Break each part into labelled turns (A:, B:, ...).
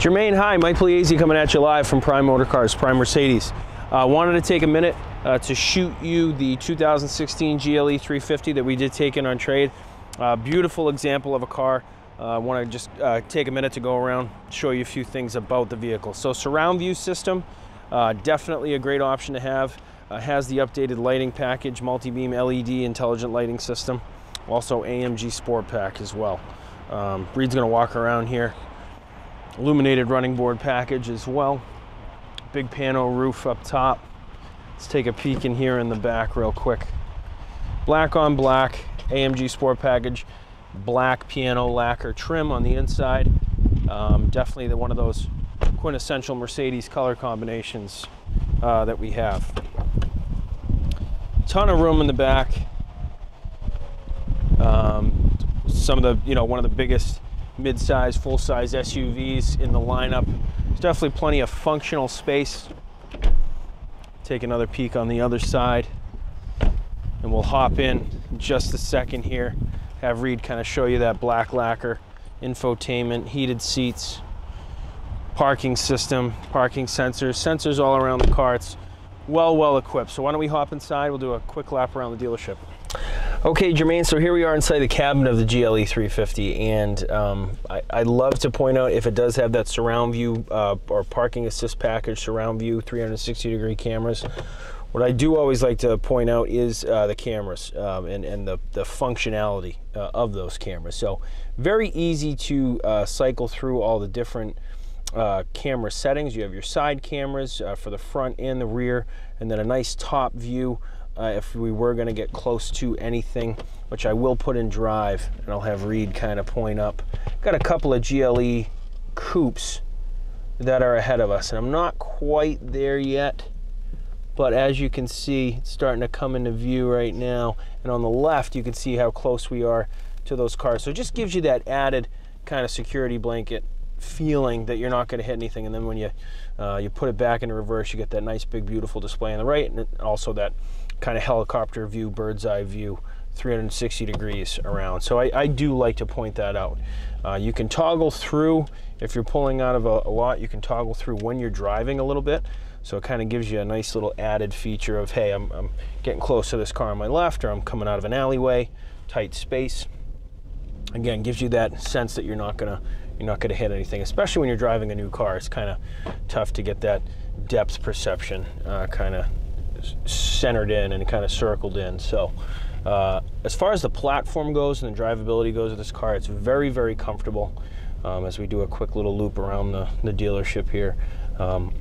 A: Jermaine, hi. Mike Pugliese coming at you live from Prime Motor Cars, Prime Mercedes. Uh, wanted to take a minute uh, to shoot you the 2016 GLE 350 that we did take in on trade. Uh, beautiful example of a car. I want to just uh, take a minute to go around, show you a few things about the vehicle. So surround view system, uh, definitely a great option to have. Uh, has the updated lighting package, multi-beam LED intelligent lighting system. Also AMG Sport Pack as well. Um, Reed's gonna walk around here, illuminated running board package as well. Big pano roof up top. Let's take a peek in here in the back real quick. Black on black, AMG Sport package, black piano lacquer trim on the inside. Um, definitely the, one of those quintessential Mercedes color combinations uh, that we have. Ton of room in the back. Um, some of the, you know, one of the biggest mid-size, full-size SUVs in the lineup. There's definitely plenty of functional space. Take another peek on the other side and we'll hop in just a second here. Have Reed kind of show you that black lacquer, infotainment, heated seats, parking system, parking sensors, sensors all around the car. It's well, well equipped. So why don't we hop inside? We'll do a quick lap around the dealership. Okay, Jermaine, so here we are inside the cabin of the GLE 350, and um, I, I, love to point out if it does have that surround view uh, or parking assist package, surround view, 360 degree cameras. What I do always like to point out is uh, the cameras um, and, and the, the functionality uh, of those cameras. So very easy to uh, cycle through all the different uh, camera settings. You have your side cameras uh, for the front and the rear, and then a nice top view uh, if we were going to get close to anything, which I will put in drive, and I'll have Reed kind of point up. Got a couple of GLE coupes that are ahead of us, and I'm not quite there yet, but as you can see, it's starting to come into view right now, and on the left, you can see how close we are to those cars. So it just gives you that added kind of security blanket feeling that you're not going to hit anything and then when you uh, you put it back in reverse you get that nice big beautiful display on the right and also that kind of helicopter view, bird's eye view, 360 degrees around. So I, I do like to point that out. Uh, you can toggle through, if you're pulling out of a, a, lot, you can toggle through when you're driving a little bit. So it kind of gives you a nice little added feature of, hey, I'm, I'm getting close to this car on my left, or I'm coming out of an alleyway, tight space. Again, gives you that sense that you're not gonna you're not gonna hit anything, especially when you're driving a new car. It's kind of tough to get that depth perception uh, kind of centered in and kind of circled in. So uh, as far as the platform goes and the drivability goes of this car, it's very, very comfortable um, as we do a quick little loop around the, the dealership here. Um,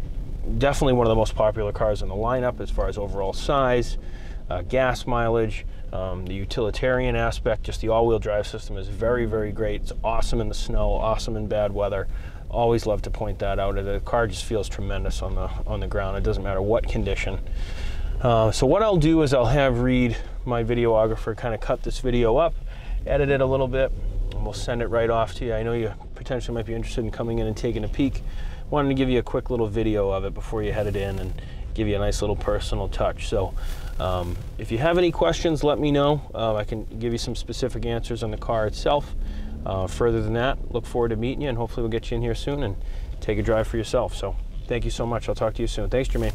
A: definitely one of the most popular cars in the lineup as far as overall size, uh, gas mileage, um, the utilitarian aspect, just the all-wheel drive system is very, very great. It's awesome in the snow, awesome in bad weather. Always love to point that out. The car just feels tremendous on the on the ground. It doesn't matter what condition. Uh, so what I'll do is I'll have Reed, my videographer, kind of cut this video up, edit it a little bit, and we'll send it right off to you. I know you potentially might be interested in coming in and taking a peek. Wanted to give you a quick little video of it before you head it in and give you a nice little personal touch. So um, if you have any questions, let me know. Uh, I can give you some specific answers on the car itself. Uh, further than that, look forward to meeting you and hopefully we'll get you in here soon and take a drive for yourself. So thank you so much. I'll talk to you soon. Thanks, Jermaine.